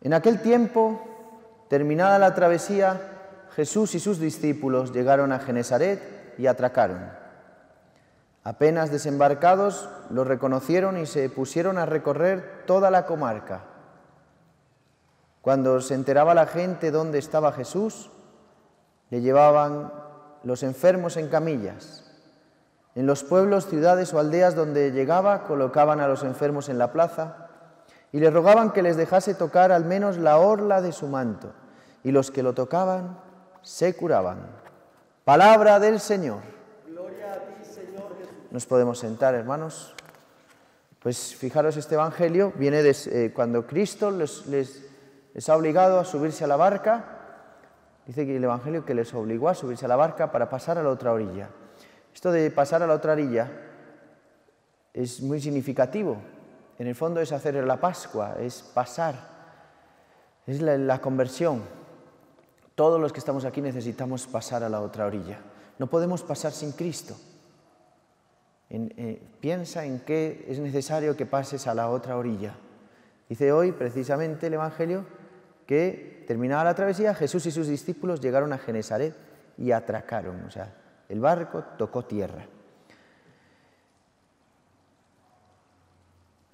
En aquel tiempo, terminada la travesía, Jesús y sus discípulos llegaron a Genesaret y atracaron. Apenas desembarcados, los reconocieron y se pusieron a recorrer toda la comarca. Cuando se enteraba la gente dónde estaba Jesús, le llevaban los enfermos en camillas. En los pueblos, ciudades o aldeas donde llegaba, colocaban a los enfermos en la plaza y le rogaban que les dejase tocar al menos la orla de su manto. Y los que lo tocaban se curaban. Palabra del Señor. Gloria a ti, Señor Jesús. Nos podemos sentar, hermanos. Pues fijaros, este Evangelio viene de, eh, cuando Cristo les, les, les ha obligado a subirse a la barca. Dice que el Evangelio que les obligó a subirse a la barca para pasar a la otra orilla. Esto de pasar a la otra orilla es muy significativo. En el fondo es hacer la Pascua, es pasar, es la, conversión. Todos los que estamos aquí necesitamos pasar a la otra orilla. No podemos pasar sin Cristo. Eh, piensa en qué es necesario que pases a la otra orilla. Dice hoy precisamente el Evangelio que terminada la travesía Jesús y sus discípulos llegaron a Genesaret y atracaron, o sea, el barco tocó tierra.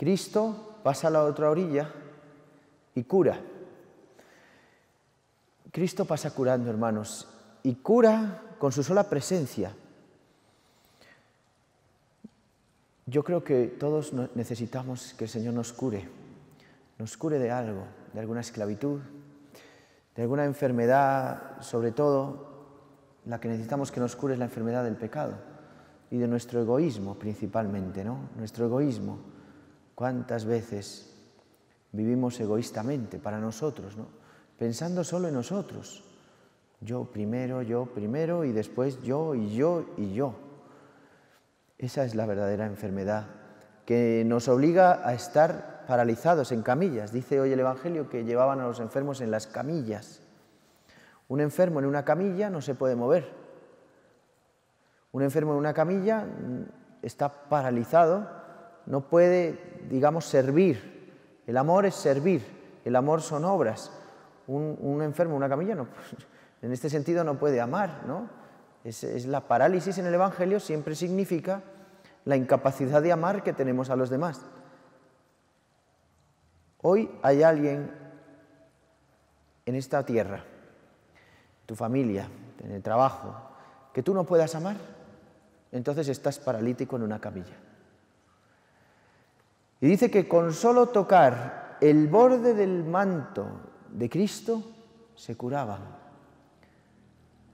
Cristo pasa a la otra orilla y cura. Cristo pasa curando, hermanos, y cura con su sola presencia. Yo creo que todos necesitamos que el Señor nos cure, nos cure de algo, de alguna esclavitud, de alguna enfermedad, sobre todo la que necesitamos que nos cure es la enfermedad del pecado y de nuestro egoísmo principalmente, ¿no? Nuestro egoísmo. ¿Cuántas veces vivimos egoístamente para nosotros, ¿no? Pensando solo en nosotros. Yo primero, yo primero y después yo y yo y yo. Esa es la verdadera enfermedad que nos obliga a estar paralizados en camillas. Dice hoy el Evangelio que llevaban a los enfermos en las camillas. Un enfermo en una camilla no se puede mover. Un enfermo en una camilla está paralizado, no puede, digamos, servir. El amor es servir, el amor son obras. Un, enfermo en una camilla no, en este sentido no puede amar, ¿no? Es, es la parálisis en el Evangelio siempre significa la incapacidad de amar que tenemos a los demás. Hoy hay alguien en esta tierra, tu familia, en el trabajo, que tú no puedas amar, entonces estás paralítico en una camilla. Y dice que con solo tocar el borde del manto de Cristo se curaban.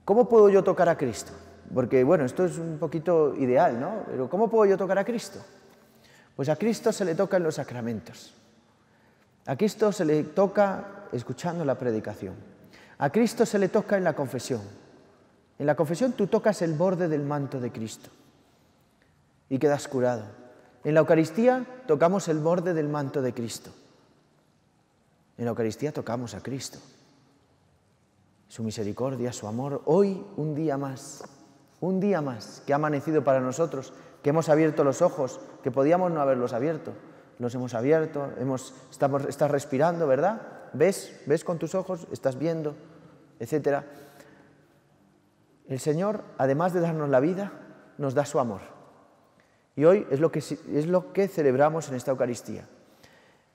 ¿Cómo puedo yo tocar a Cristo? Porque, bueno, esto es un poquito ideal, ¿no? Pero ¿cómo puedo yo tocar a Cristo? Pues a Cristo se le toca en los sacramentos. A Cristo se le toca escuchando la predicación. A Cristo se le toca en la confesión. En la confesión tú tocas el borde del manto de Cristo y quedas curado. En la Eucaristía tocamos el borde del manto de Cristo. En la Eucaristía tocamos a Cristo. Su misericordia, su amor, hoy un día más, un día más que ha amanecido para nosotros, que hemos abierto los ojos, que podíamos no haberlos abierto. Los hemos abierto, hemos, estamos, estás respirando, ¿verdad? ¿Ves? ¿Ves con tus ojos? ¿Estás viendo? Etcétera. El Señor, además de darnos la vida, nos da su amor. Y hoy es lo que, es lo que celebramos en esta Eucaristía.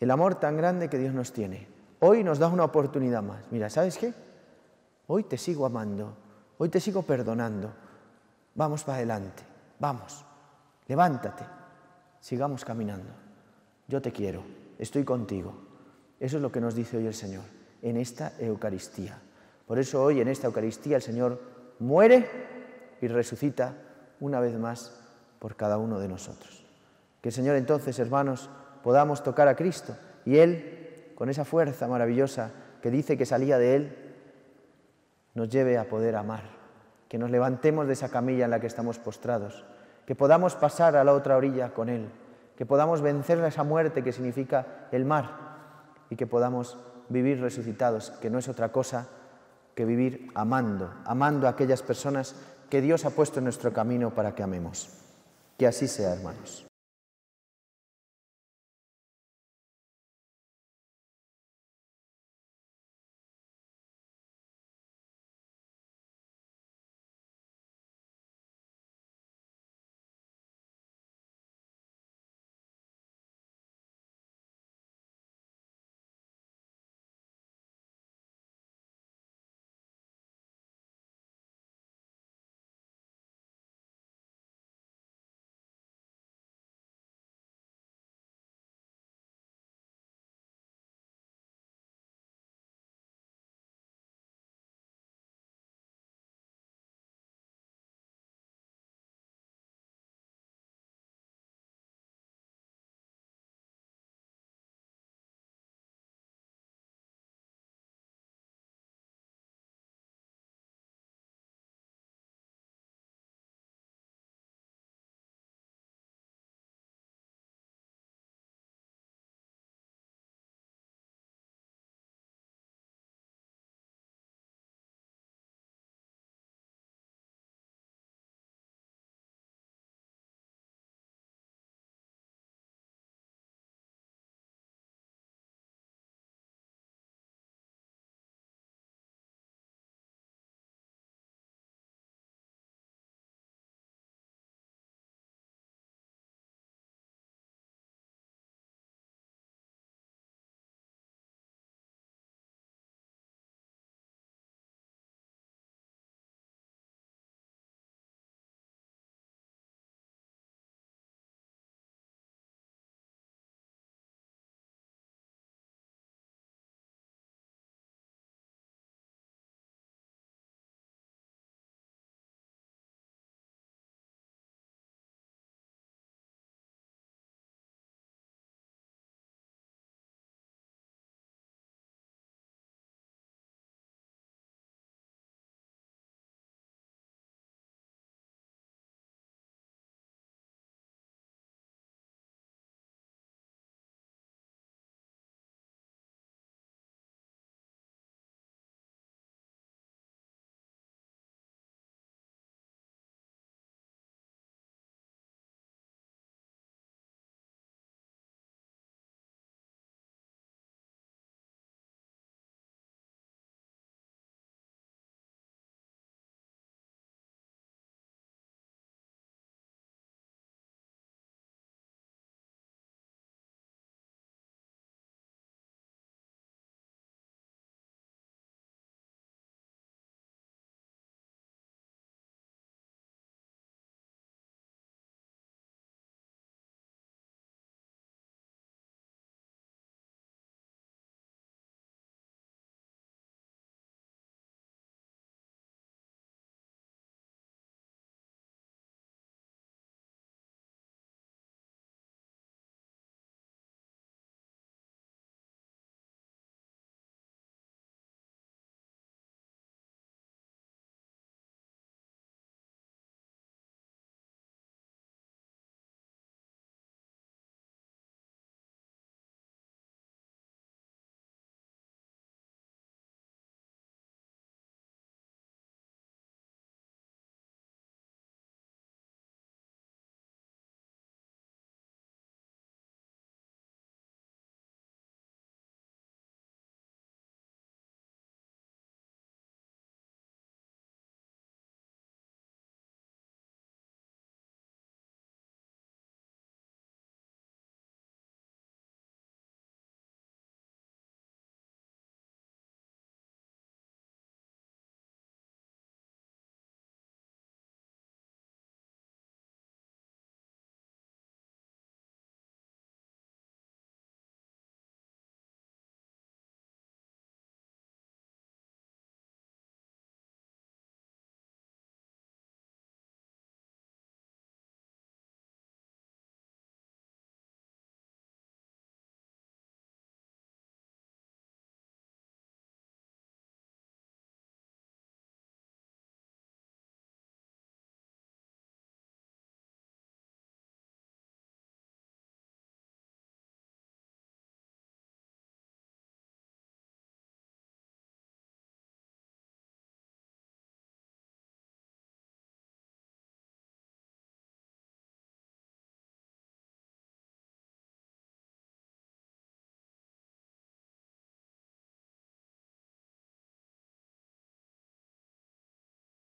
El amor tan grande que Dios nos tiene. Hoy nos da una oportunidad más. Mira, ¿sabes qué? Hoy te sigo amando, hoy te sigo perdonando. Vamos para adelante, vamos, levántate, sigamos caminando. Yo te quiero, estoy contigo. Eso es lo que nos dice hoy el Señor en esta Eucaristía. Por eso hoy en esta Eucaristía el Señor muere y resucita una vez más por cada uno de nosotros. Que el Señor entonces, hermanos, podamos tocar a Cristo y Él, con esa fuerza maravillosa que dice que salía de Él, nos lleve a poder amar, que nos levantemos de esa camilla en la que estamos postrados, que podamos pasar a la otra orilla con Él, que podamos vencer esa muerte que significa el mar y que podamos vivir resucitados, que no es otra cosa que vivir amando, amando a aquellas personas que Dios ha puesto en nuestro camino para que amemos. Que así sea, hermanos.